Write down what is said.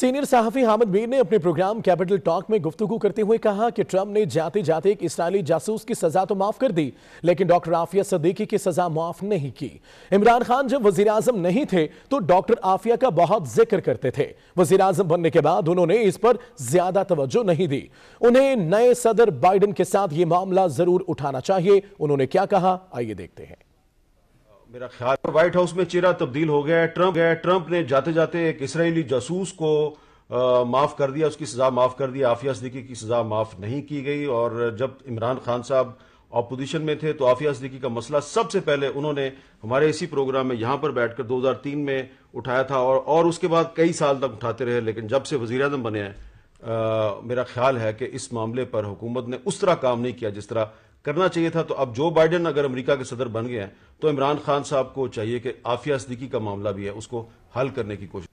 Senior सहाफी Hamid Mir ने अपने programme capital talk में गुफ्तु करते हुए कहा कि ट्रंप ने जाते जाते एक इसराइली जासूस की सजा तो माफ़ कर दी, लेकिन डॉक्टर आफिया सदीकी की सजा माफ़ नहीं की। इमरान खान जब वज़ीर आज़म नहीं थे तो डॉक्टर आफिया का बहुत ज़िक्र करते थे। वज़ीर आज़म बनने के बाद उन्होंने इस पर ज़्यादा तवज्जो नहीं दी। उन्हें नए सदर बाइडन के साथ ये मामला ज़रूर उठाना चाहिए। उन्होंने क्या कहा? आइए देखते हैं। मेरा ख्याल व्हाइट हाउस में चेहरा तब्दील हो गया ट्रंप गया ट्रंप ने जाते जाते एक इसराइली जासूस को माफ़ कर दिया उसकी सजा माफ़ कर दी। आफिया सदीकी की सजा माफ़ नहीं की गई और जब इमरान खान साहब अपोजिशन में थे तो आफिया सदीकी का मसला सबसे पहले उन्होंने हमारे इसी प्रोग्राम में यहाँ पर बैठकर 2003 में उठाया था और, और उसके बाद कई साल तक उठाते रहे लेकिन जब से वज़ीर अजम बने हैं मेरा ख्याल है कि इस मामले पर हुकूमत ने उस तरह काम नहीं किया जिस तरह करना चाहिए था तो अब जो बाइडन अगर अमेरिका के सदर बन गए हैं तो इमरान खान साहब को चाहिए कि आफिया सदीकी का मामला भी है, उसको हल करने की कोशिश